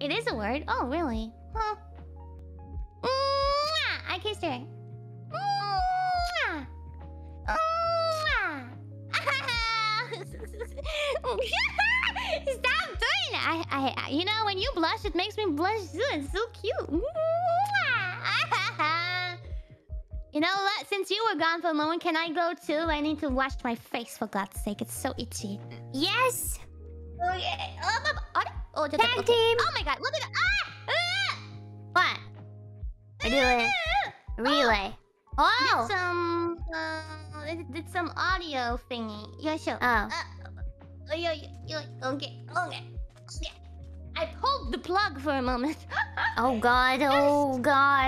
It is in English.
It is a word. Oh, really? Huh. I kissed her. Stop doing it! I, I, you know, when you blush, it makes me blush too. It's so cute. You know what? Since you were gone for a moment, can I go too? I need to wash my face for God's sake. It's so itchy. Yes. Okay. Oh, my, oh, oh, oh, just, Tag okay. team. Oh my god! Look at that! Ah! Ah! What? I do it. Relay. Did Oh. some uh, it did some audio thingy. Yeah, sure. Oh. Uh, oh, yeah, yeah, okay, okay, okay. I pulled the plug for a moment. Oh god. Oh god.